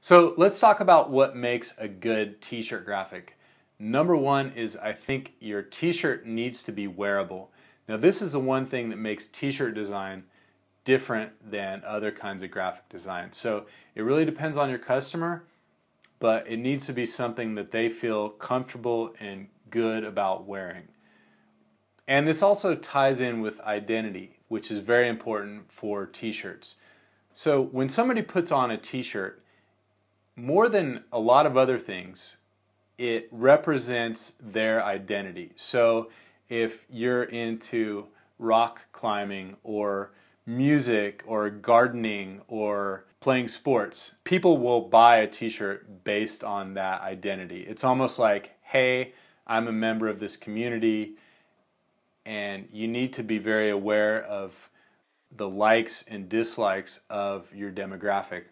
So let's talk about what makes a good t-shirt graphic. Number one is I think your t-shirt needs to be wearable. Now this is the one thing that makes t-shirt design different than other kinds of graphic design. So it really depends on your customer, but it needs to be something that they feel comfortable and good about wearing. And this also ties in with identity, which is very important for t-shirts. So when somebody puts on a t-shirt, more than a lot of other things, it represents their identity. So if you're into rock climbing or music or gardening or playing sports, people will buy a t shirt based on that identity. It's almost like, hey, I'm a member of this community, and you need to be very aware of the likes and dislikes of your demographic.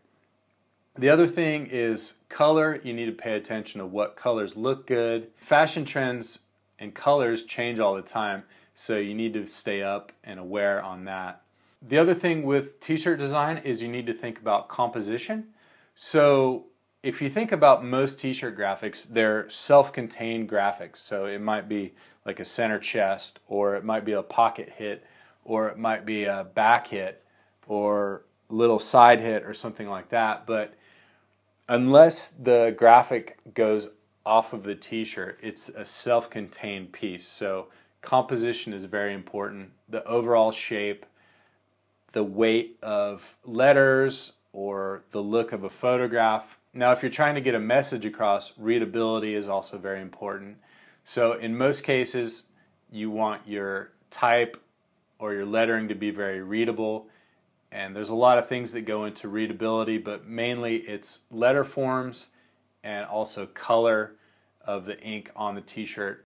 The other thing is color. You need to pay attention to what colors look good. Fashion trends and colors change all the time, so you need to stay up and aware on that. The other thing with t-shirt design is you need to think about composition. So if you think about most t-shirt graphics, they're self-contained graphics. So it might be like a center chest, or it might be a pocket hit, or it might be a back hit, or little side hit, or something like that. But unless the graphic goes off of the t-shirt, it's a self-contained piece. So composition is very important. The overall shape, the weight of letters, or the look of a photograph. Now, if you're trying to get a message across, readability is also very important. So in most cases, you want your type or your lettering to be very readable and there's a lot of things that go into readability, but mainly it's letter forms and also color of the ink on the t-shirt